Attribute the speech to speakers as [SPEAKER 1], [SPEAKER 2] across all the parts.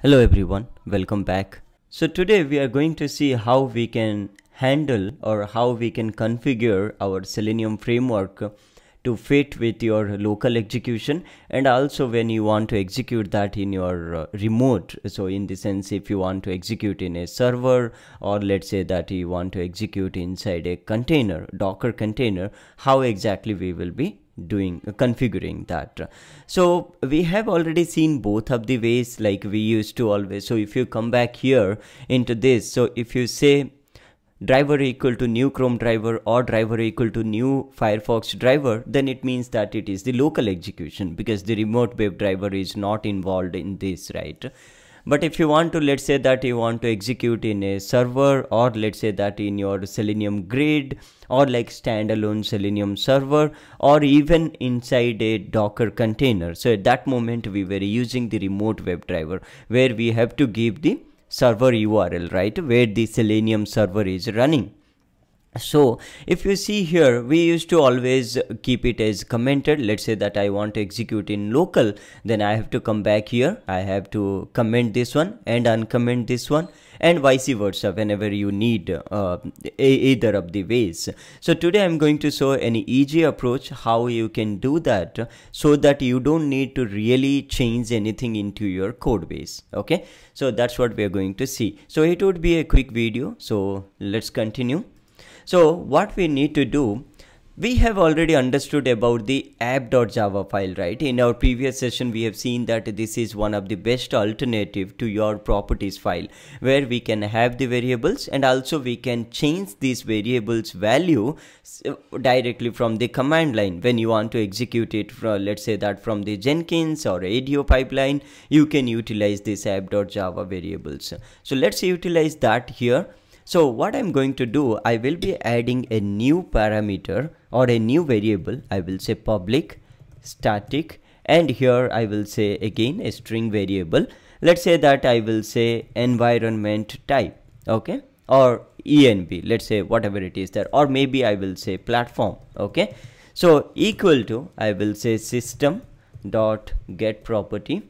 [SPEAKER 1] Hello everyone, welcome back. So today we are going to see how we can handle or how we can configure our Selenium framework to fit with your local execution and also when you want to execute that in your uh, remote so in the sense if you want to execute in a server or let's say that you want to execute inside a container docker container how exactly we will be doing uh, configuring that. So we have already seen both of the ways like we used to always. So if you come back here into this so if you say driver equal to new chrome driver or driver equal to new firefox driver then it means that it is the local execution because the remote web driver is not involved in this right but if you want to let's say that you want to execute in a server or let's say that in your selenium grid or like standalone selenium server or even inside a docker container so at that moment we were using the remote WebDriver where we have to give the server URL, right, where the Selenium server is running. So if you see here, we used to always keep it as commented. Let's say that I want to execute in local, then I have to come back here. I have to comment this one and uncomment this one and vice versa whenever you need uh, either of the ways. So today I'm going to show an easy approach how you can do that so that you don't need to really change anything into your code base. Okay, so that's what we're going to see. So it would be a quick video. So let's continue. So what we need to do we have already understood about the app.java file right? In our previous session we have seen that this is one of the best alternative to your properties file where we can have the variables and also we can change these variables value directly from the command line. When you want to execute it from let's say that from the jenkins or ADO pipeline you can utilize this app.java variables. So let's utilize that here so what I'm going to do, I will be adding a new parameter or a new variable. I will say public static and here I will say again a string variable. Let's say that I will say environment type. Okay. Or env let's say whatever it is there or maybe i will say platform okay so equal to i will say system dot get property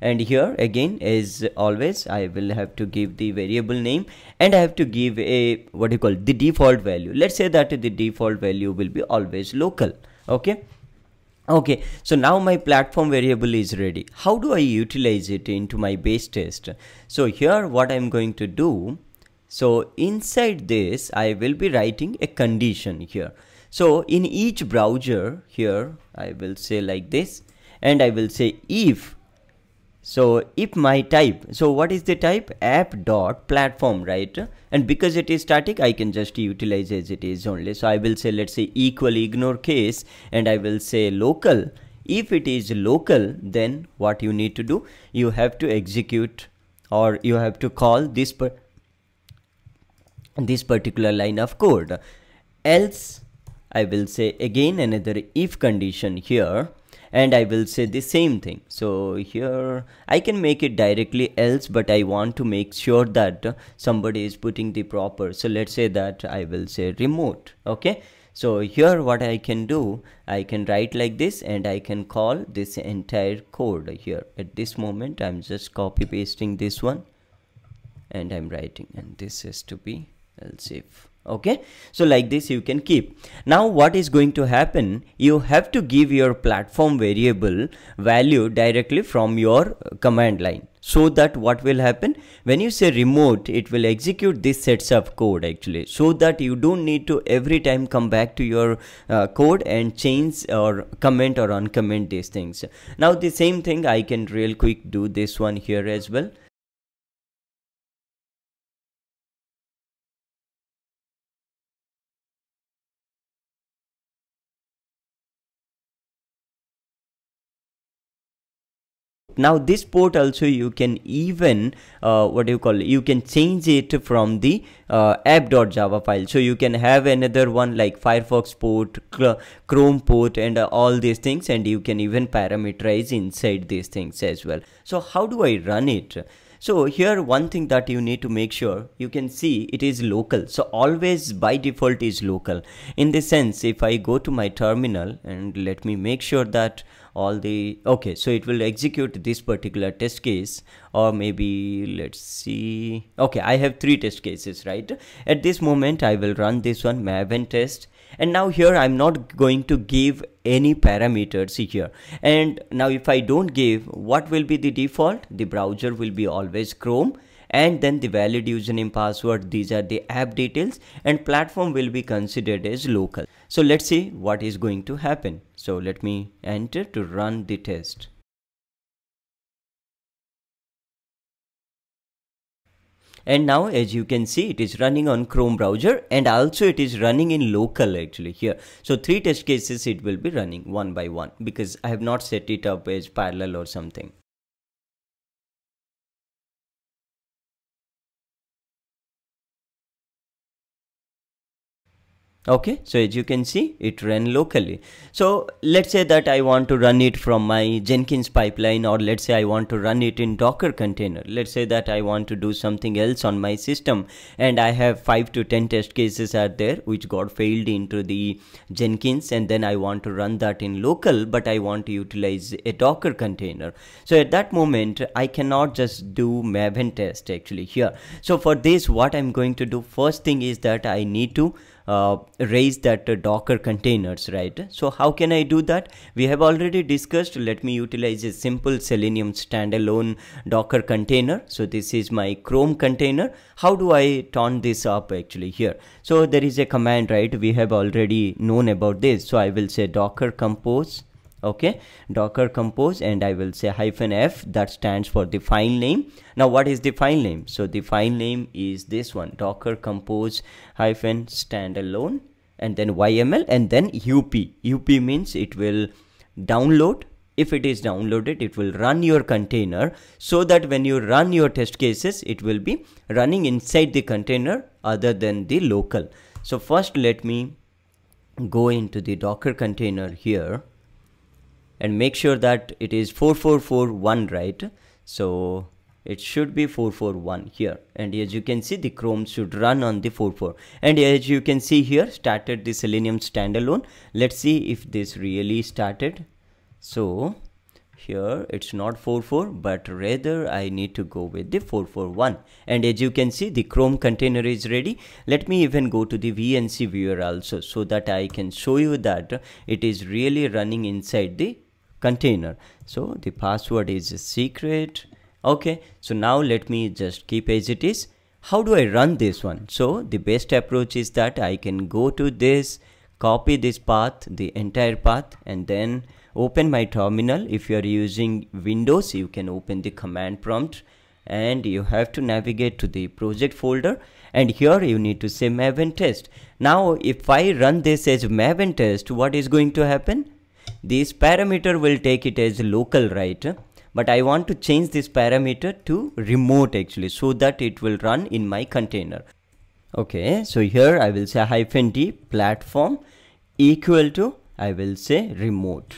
[SPEAKER 1] and here again as always I will have to give the variable name and I have to give a what you call the default value. Let's say that the default value will be always local okay? Okay so now my platform variable is ready. How do I utilize it into my base test? So here what I'm going to do so inside this I will be writing a condition here. So in each browser here I will say like this and I will say if so if my type, so what is the type? App dot platform, right? And because it is static, I can just utilize as it is only. So I will say, let's say equal ignore case, and I will say local. If it is local, then what you need to do, you have to execute or you have to call this per this particular line of code. Else, I will say again another if condition here and I will say the same thing. So here I can make it directly else but I want to make sure that somebody is putting the proper. So let's say that I will say remote. Okay. So here what I can do, I can write like this and I can call this entire code here. At this moment, I'm just copy pasting this one and I'm writing and this has to be else if okay? So like this you can keep. Now what is going to happen? You have to give your platform variable value directly from your command line. So that what will happen? When you say remote it will execute this sets of code actually. So that you don't need to every time come back to your uh, code and change or comment or uncomment these things. Now the same thing i can real quick do this one here as well now this port also you can even uh, what do you call it you can change it from the uh, app.java file. So you can have another one like firefox port chrome port and uh, all these things and you can even parameterize inside these things as well. So how do i run it so here one thing that you need to make sure you can see it is local. So always by default is local. In the sense if I go to my terminal and let me make sure that all the okay so it will execute this particular test case or maybe let's see okay i have three test cases right at this moment i will run this one maven test and now here i'm not going to give any parameters here. And now if i don't give what will be the default? The browser will be always chrome. And then the valid username password these are the app details. And platform will be considered as local. So let's see what is going to happen. So let me enter to run the test and now as you can see it is running on chrome browser and also it is running in local actually here. So three test cases it will be running one by one because i have not set it up as parallel or something okay so as you can see it ran locally. So let's say that i want to run it from my jenkins pipeline or let's say i want to run it in docker container. Let's say that i want to do something else on my system and i have 5 to 10 test cases are there which got failed into the jenkins and then i want to run that in local but i want to utilize a docker container. So at that moment i cannot just do maven test actually here. So for this what i'm going to do first thing is that i need to raise that uh, docker containers right? So how can i do that? We have already discussed. Let me utilize a simple selenium standalone docker container. So this is my chrome container. How do i turn this up actually here? So there is a command right? We have already known about this. So i will say docker compose okay? Docker compose and i will say hyphen f that stands for the file name. Now what is the file name? So the file name is this one docker compose hyphen standalone and then yml and then up up means it will download. If it is downloaded it will run your container so that when you run your test cases it will be running inside the container other than the local. So first let me go into the docker container here and make sure that it is 4441 right? So it should be 441 here. And as you can see the chrome should run on the 44 and as you can see here started the selenium standalone. Let's see if this really started. So here it's not 44 but rather I need to go with the 441 and as you can see the chrome container is ready. Let me even go to the VNC viewer also so that I can show you that it is really running inside the container. So the password is secret. Okay so now let me just keep as it is. How do i run this one? So the best approach is that i can go to this copy this path the entire path and then open my terminal. If you are using windows you can open the command prompt and you have to navigate to the project folder. And here you need to say maven test. Now if i run this as maven test what is going to happen this parameter will take it as local right? But I want to change this parameter to remote actually so that it will run in my container. Okay so here I will say hyphen d platform equal to I will say remote.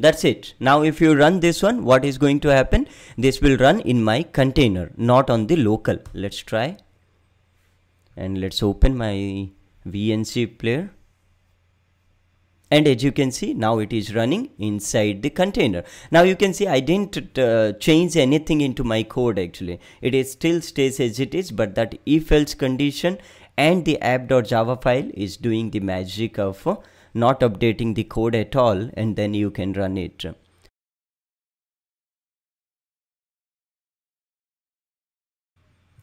[SPEAKER 1] That's it. Now if you run this one what is going to happen? This will run in my container not on the local. Let's try. And let's open my VNC player and as you can see now it is running inside the container. Now you can see I didn't uh, change anything into my code actually. It is still stays as it is but that if else condition and the app.java file is doing the magic of uh, not updating the code at all and then you can run it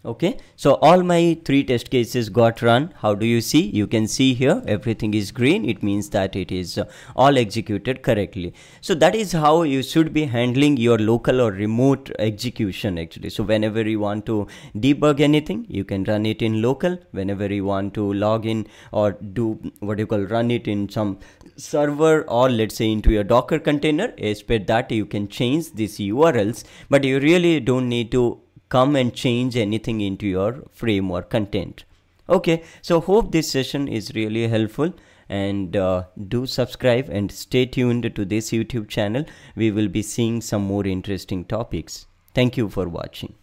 [SPEAKER 1] okay? So all my three test cases got run. How do you see? You can see here everything is green. It means that it is uh, all executed correctly. So that is how you should be handling your local or remote execution actually. So whenever you want to debug anything you can run it in local. Whenever you want to log in or do what you call run it in some server or let's say into your docker container as that you can change these urls but you really don't need to come and change anything into your framework content. Okay so hope this session is really helpful and uh, do subscribe and stay tuned to this youtube channel. We will be seeing some more interesting topics. Thank you for watching